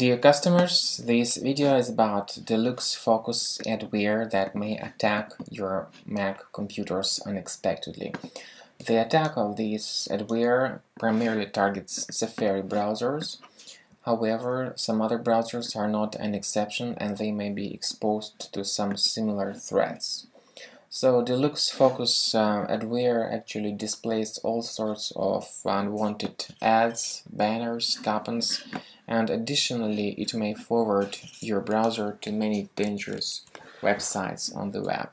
Dear customers, this video is about DeluxeFocus adware that may attack your Mac computers unexpectedly. The attack of this adware primarily targets Safari browsers. However, some other browsers are not an exception and they may be exposed to some similar threats. So DeluxeFocus uh, adware actually displays all sorts of unwanted ads, banners, coupons, and additionally it may forward your browser to many dangerous websites on the web.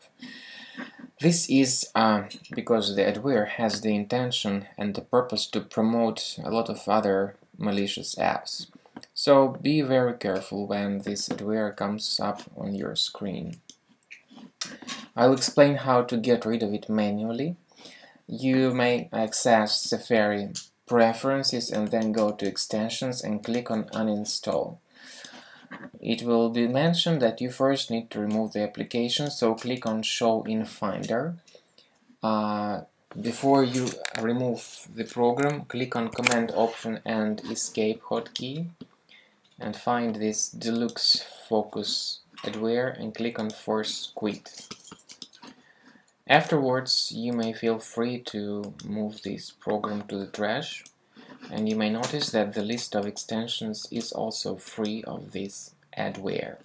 This is uh, because the adware has the intention and the purpose to promote a lot of other malicious apps. So be very careful when this adware comes up on your screen. I'll explain how to get rid of it manually. You may access Safari Preferences and then go to Extensions and click on Uninstall. It will be mentioned that you first need to remove the application, so click on Show in Finder. Uh, before you remove the program, click on Command Option and Escape hotkey and find this Deluxe Focus adware and click on Force Quit. Afterwards, you may feel free to move this program to the trash and you may notice that the list of extensions is also free of this adware.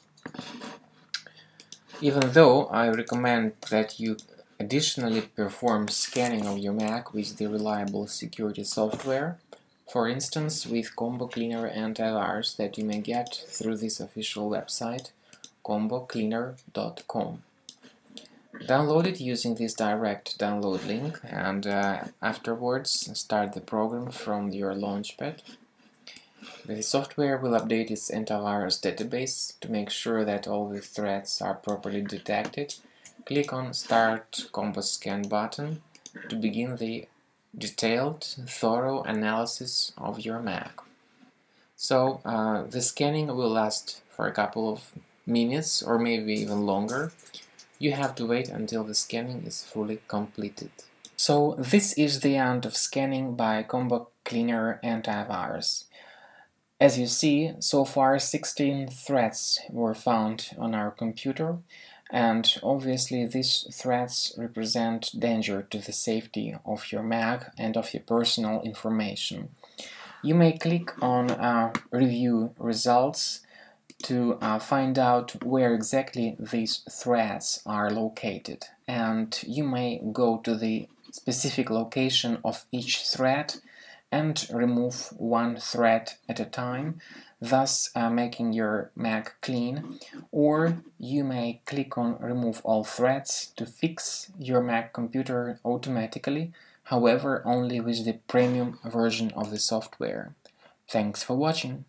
Even though I recommend that you additionally perform scanning of your Mac with the reliable security software, for instance with Combo Cleaner antivirus that you may get through this official website combocleaner.com. Download it using this direct download link and uh, afterwards start the program from your Launchpad. The software will update its antivirus database to make sure that all the threats are properly detected. Click on Start Combo Scan button to begin the detailed, thorough analysis of your Mac. So uh, the scanning will last for a couple of minutes or maybe even longer you have to wait until the scanning is fully completed. So this is the end of scanning by Combo Cleaner Antivirus. As you see, so far 16 threats were found on our computer and obviously these threats represent danger to the safety of your Mac and of your personal information. You may click on uh, Review Results to uh, find out where exactly these threads are located and you may go to the specific location of each thread and remove one thread at a time thus uh, making your Mac clean or you may click on remove all threads to fix your Mac computer automatically however only with the premium version of the software. Thanks for watching.